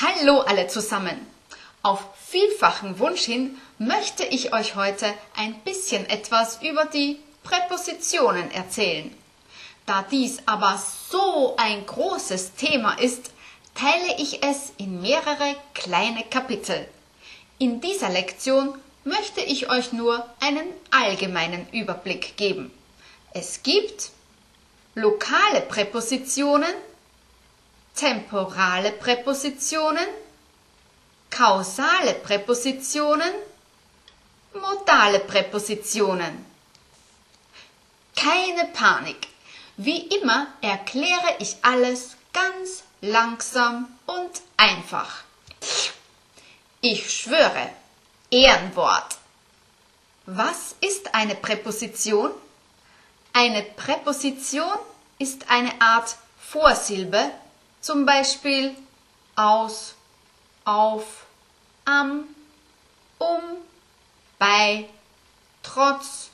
Hallo alle zusammen! Auf vielfachen Wunsch hin möchte ich euch heute ein bisschen etwas über die Präpositionen erzählen. Da dies aber so ein großes Thema ist, teile ich es in mehrere kleine Kapitel. In dieser Lektion möchte ich euch nur einen allgemeinen Überblick geben. Es gibt lokale Präpositionen, temporale Präpositionen, kausale Präpositionen, modale Präpositionen. Keine Panik. Wie immer erkläre ich alles ganz langsam und einfach. Ich schwöre, Ehrenwort. Was ist eine Präposition? Eine Präposition ist eine Art Vorsilbe, zum Beispiel aus, auf, am, um, bei, trotz,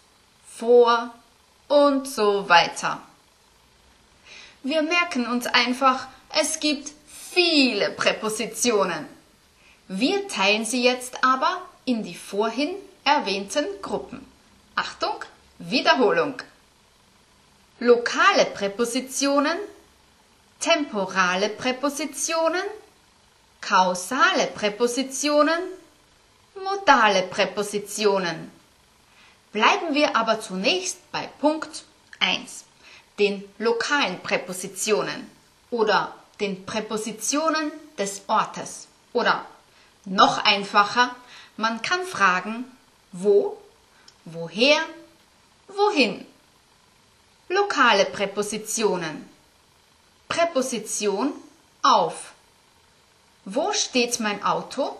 vor und so weiter. Wir merken uns einfach, es gibt viele Präpositionen. Wir teilen sie jetzt aber in die vorhin erwähnten Gruppen. Achtung, Wiederholung. Lokale Präpositionen, temporale Präpositionen, kausale Präpositionen, modale Präpositionen. Bleiben wir aber zunächst bei Punkt 1, den lokalen Präpositionen oder den Präpositionen des Ortes. Oder noch einfacher, man kann fragen, wo, woher, wohin. Lokale Präpositionen. Präposition auf. Wo steht mein Auto?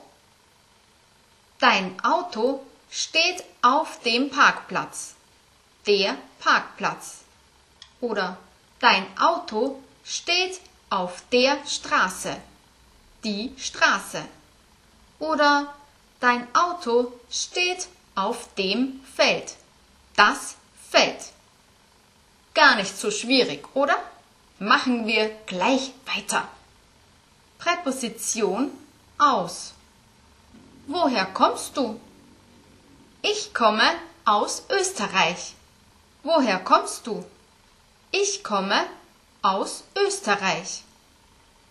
Dein Auto steht auf dem Parkplatz. Der Parkplatz. Oder dein Auto steht auf der Straße. Die Straße. Oder dein Auto steht auf dem Feld. Das Feld. Gar nicht so schwierig, oder? Machen wir gleich weiter. Präposition aus. Woher kommst du? Ich komme aus Österreich. Woher kommst du? Ich komme aus Österreich.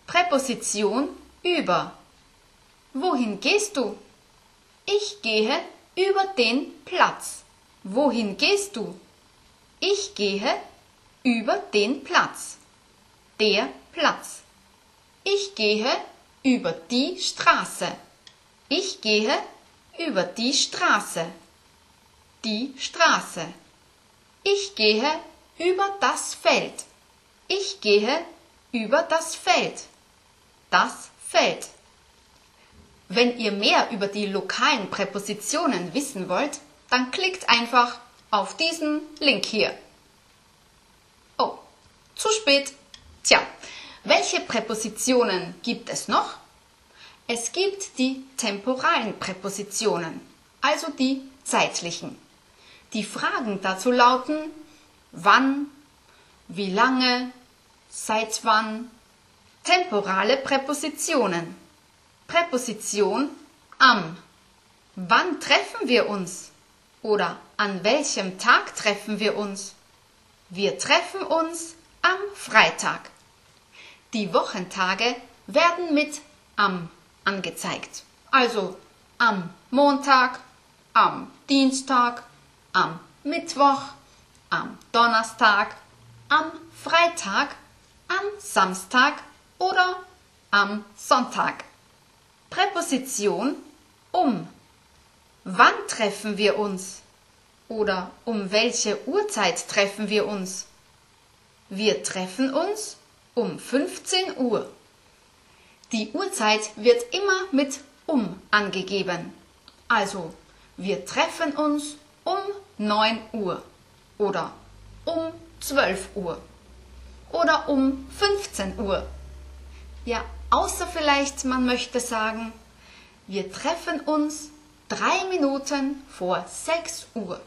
Präposition über. Wohin gehst du? Ich gehe über den Platz. Wohin gehst du? Ich gehe über den Platz. Der Platz. Ich gehe über die Straße. Ich gehe über die Straße. Die Straße. Ich gehe über das Feld. Ich gehe über das Feld. Das Feld. Wenn ihr mehr über die lokalen Präpositionen wissen wollt, dann klickt einfach auf diesen Link hier. Oh, zu spät. Tja, welche Präpositionen gibt es noch? Es gibt die temporalen Präpositionen, also die zeitlichen. Die Fragen dazu lauten wann, wie lange, seit wann. Temporale Präpositionen. Präposition am. Wann treffen wir uns? Oder an welchem Tag treffen wir uns? Wir treffen uns am Freitag. Die Wochentage werden mit am angezeigt. Also am Montag, am Dienstag, am Mittwoch, am Donnerstag, am Freitag, am Samstag oder am Sonntag. Präposition um. Wann treffen wir uns? Oder um welche Uhrzeit treffen wir uns? Wir treffen uns um 15 Uhr. Die Uhrzeit wird immer mit um angegeben. Also, wir treffen uns um 9 Uhr oder um 12 Uhr oder um 15 Uhr. Ja, außer vielleicht man möchte sagen, wir treffen uns drei Minuten vor 6 Uhr.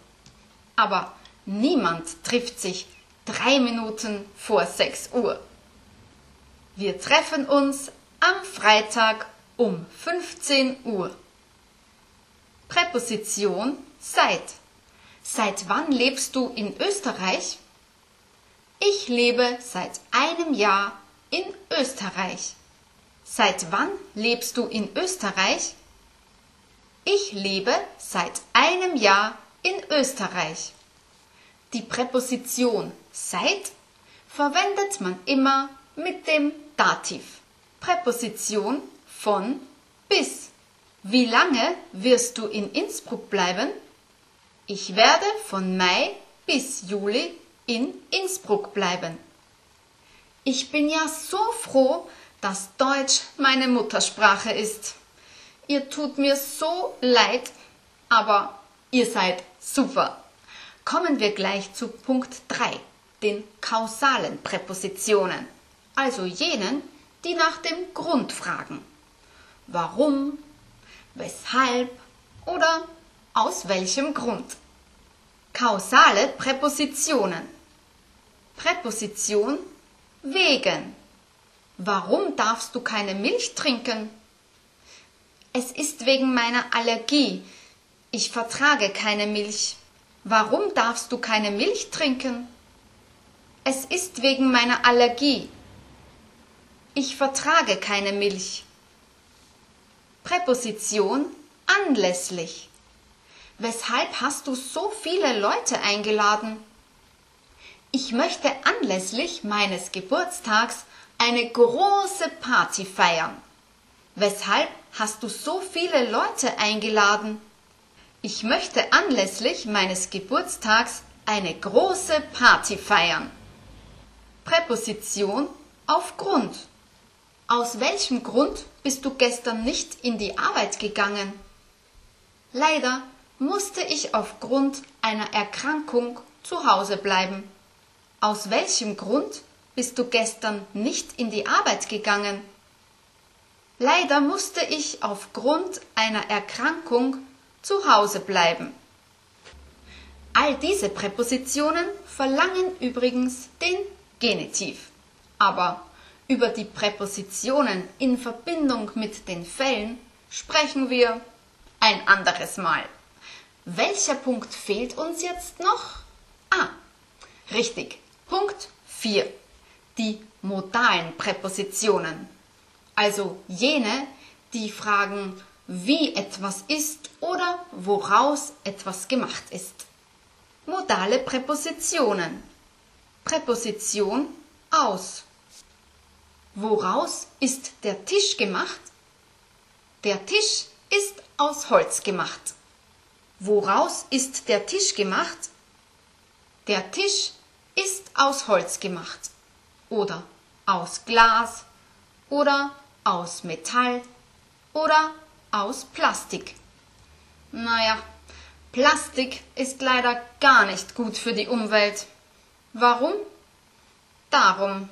Aber niemand trifft sich drei Minuten vor 6 Uhr. Wir treffen uns am Freitag um 15 Uhr. Präposition seit. Seit wann lebst du in Österreich? Ich lebe seit einem Jahr in Österreich. Seit wann lebst du in Österreich? Ich lebe seit einem Jahr in Österreich. Die Präposition seit verwendet man immer mit dem Dativ. Präposition von bis. Wie lange wirst du in Innsbruck bleiben? Ich werde von Mai bis Juli in Innsbruck bleiben. Ich bin ja so froh, dass Deutsch meine Muttersprache ist. Ihr tut mir so leid, aber ihr seid super. Kommen wir gleich zu Punkt 3, den kausalen Präpositionen, also jenen, die nach dem Grund fragen. Warum, weshalb oder aus welchem Grund. Kausale Präpositionen. Präposition wegen. Warum darfst du keine Milch trinken? Es ist wegen meiner Allergie. Ich vertrage keine Milch. Warum darfst du keine Milch trinken? Es ist wegen meiner Allergie. Ich vertrage keine Milch. Präposition anlässlich. Weshalb hast du so viele Leute eingeladen? Ich möchte anlässlich meines Geburtstags eine große Party feiern. Weshalb hast du so viele Leute eingeladen? Ich möchte anlässlich meines Geburtstags eine große Party feiern. Präposition aufgrund. Aus welchem Grund bist du gestern nicht in die Arbeit gegangen? Leider musste ich aufgrund einer Erkrankung zu Hause bleiben. Aus welchem Grund bist du gestern nicht in die Arbeit gegangen? Leider musste ich aufgrund einer Erkrankung zu Hause bleiben. All diese Präpositionen verlangen übrigens den Genitiv. Aber über die Präpositionen in Verbindung mit den Fällen sprechen wir ein anderes Mal. Welcher Punkt fehlt uns jetzt noch? Ah, richtig. Punkt 4 die modalen Präpositionen, also jene, die fragen, wie etwas ist oder woraus etwas gemacht ist. Modale Präpositionen. Präposition aus. Woraus ist der Tisch gemacht? Der Tisch ist aus Holz gemacht. Woraus ist der Tisch gemacht? Der Tisch ist aus Holz gemacht oder aus Glas oder aus Metall oder aus Plastik. Naja, Plastik ist leider gar nicht gut für die Umwelt. Warum? Darum.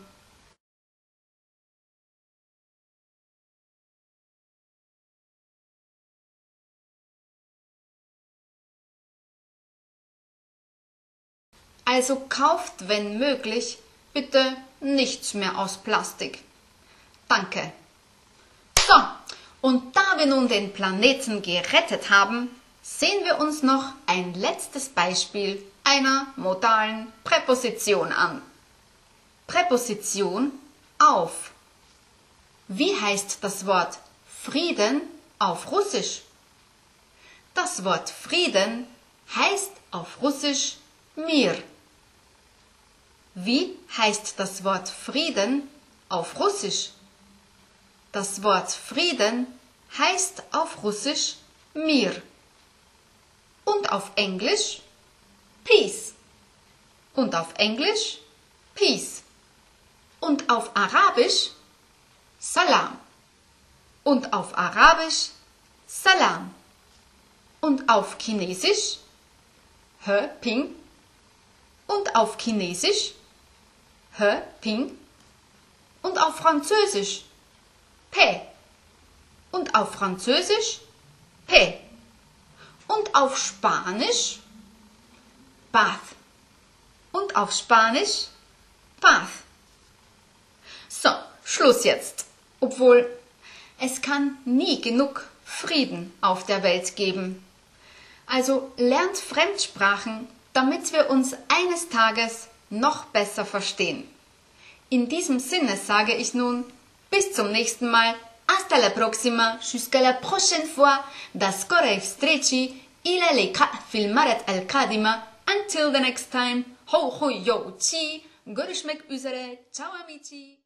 Also kauft, wenn möglich, bitte nichts mehr aus Plastik. Danke. So, und da wir nun den Planeten gerettet haben, sehen wir uns noch ein letztes Beispiel einer modalen Präposition an. Präposition auf. Wie heißt das Wort Frieden auf Russisch? Das Wort Frieden heißt auf Russisch Mir. Wie heißt das Wort Frieden auf Russisch? Das Wort Frieden heißt auf Russisch Mir. Und auf Englisch Peace. Und auf Englisch Peace. Und auf Arabisch Salam. Und auf Arabisch Salam. Und auf Chinesisch He Ping. Und auf Chinesisch He, Ping. Und auf Französisch P. Und auf Französisch P. Und auf Spanisch Bath. Und auf Spanisch Bath. So, Schluss jetzt. Obwohl, Es kann nie genug Frieden auf der Welt geben. Also lernt Fremdsprachen, damit wir uns eines Tages noch besser verstehen. In diesem Sinne sage ich nun, bis zum nächsten Mal, hasta la próxima, jusqu'à la prochaine fois, до скорой встречи и la лека filmaret el kadima, until the next time, ho ho yo chi, горишмек üzere, ciao amici.